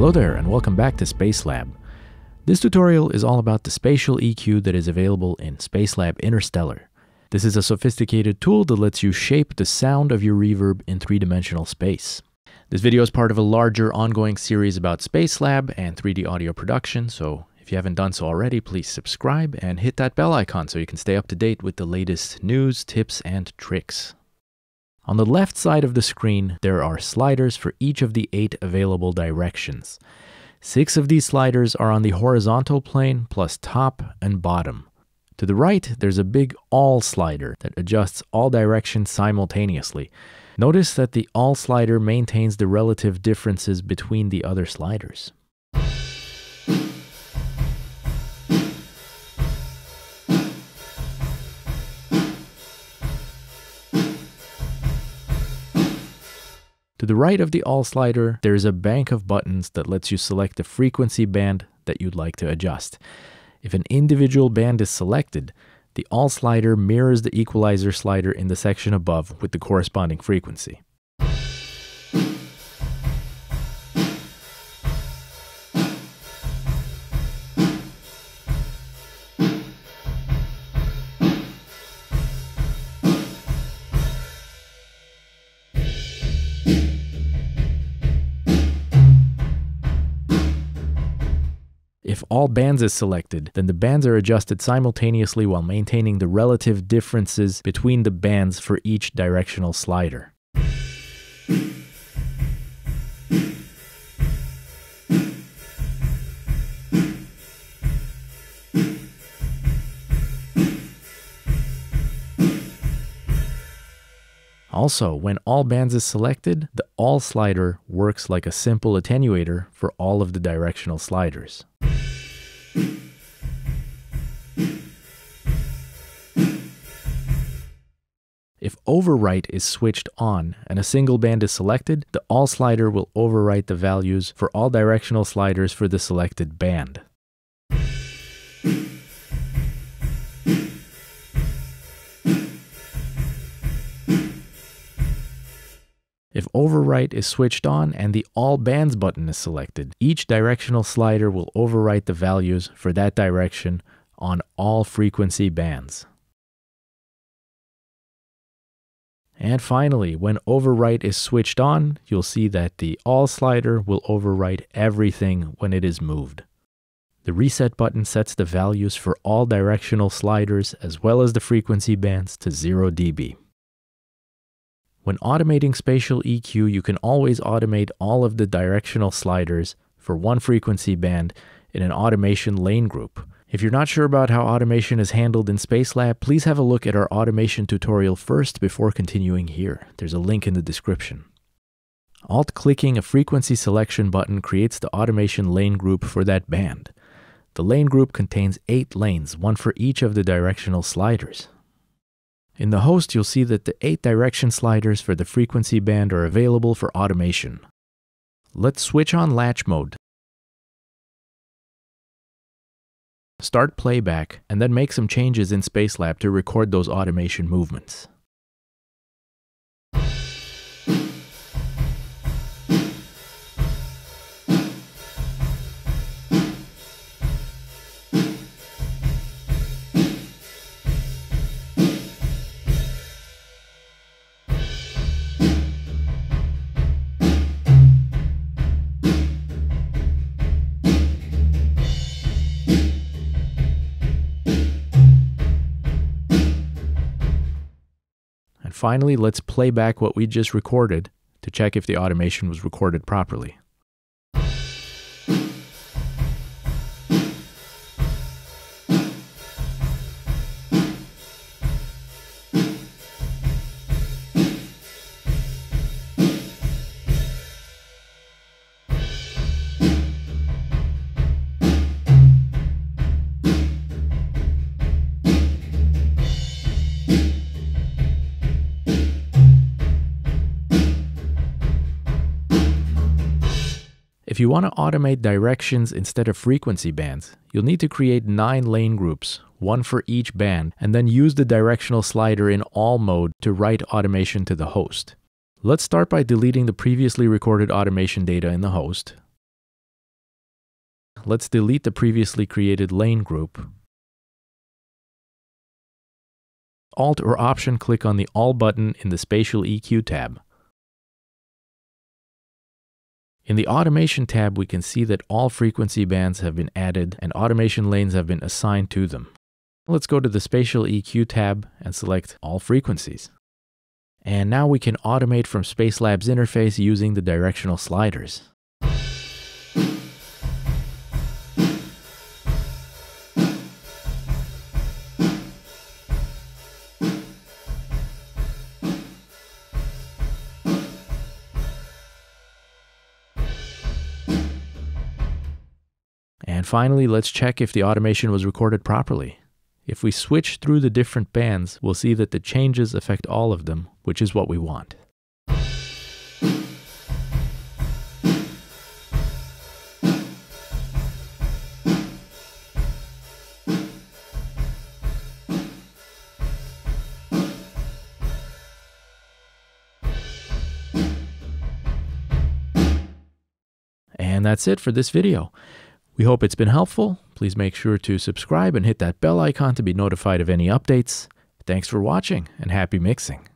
Hello there and welcome back to Spacelab. This tutorial is all about the spatial EQ that is available in Spacelab Interstellar. This is a sophisticated tool that lets you shape the sound of your reverb in three-dimensional space. This video is part of a larger ongoing series about Spacelab and 3D audio production, so if you haven't done so already, please subscribe and hit that bell icon so you can stay up to date with the latest news, tips, and tricks. On the left side of the screen, there are sliders for each of the eight available directions. Six of these sliders are on the horizontal plane, plus top and bottom. To the right, there's a big All slider that adjusts all directions simultaneously. Notice that the All slider maintains the relative differences between the other sliders. To the right of the all slider, there is a bank of buttons that lets you select the frequency band that you'd like to adjust. If an individual band is selected, the all slider mirrors the equalizer slider in the section above with the corresponding frequency. If all bands is selected, then the bands are adjusted simultaneously while maintaining the relative differences between the bands for each directional slider. Also, when all bands is selected, the all slider works like a simple attenuator for all of the directional sliders. If overwrite is switched on and a single band is selected, the all slider will overwrite the values for all directional sliders for the selected band. If overwrite is switched on and the all bands button is selected, each directional slider will overwrite the values for that direction on all frequency bands. And finally, when overwrite is switched on, you'll see that the all slider will overwrite everything when it is moved. The reset button sets the values for all directional sliders as well as the frequency bands to 0 dB. When automating spatial EQ, you can always automate all of the directional sliders for one frequency band in an automation lane group. If you're not sure about how automation is handled in Spacelab, please have a look at our automation tutorial first before continuing here. There's a link in the description. Alt-clicking a frequency selection button creates the automation lane group for that band. The lane group contains eight lanes, one for each of the directional sliders. In the host, you'll see that the eight direction sliders for the frequency band are available for automation. Let's switch on latch mode Start playback, and then make some changes in Spacelab to record those automation movements. Finally, let's play back what we just recorded to check if the automation was recorded properly. If you want to automate directions instead of frequency bands, you'll need to create nine lane groups, one for each band, and then use the directional slider in all mode to write automation to the host. Let's start by deleting the previously recorded automation data in the host. Let's delete the previously created lane group. Alt or Option click on the All button in the Spatial EQ tab. In the Automation tab, we can see that all frequency bands have been added and automation lanes have been assigned to them. Let's go to the Spatial EQ tab and select All Frequencies. And now we can automate from Spacelab's interface using the directional sliders. And finally, let's check if the automation was recorded properly. If we switch through the different bands, we'll see that the changes affect all of them, which is what we want. And that's it for this video. We hope it's been helpful. Please make sure to subscribe and hit that bell icon to be notified of any updates. Thanks for watching and happy mixing.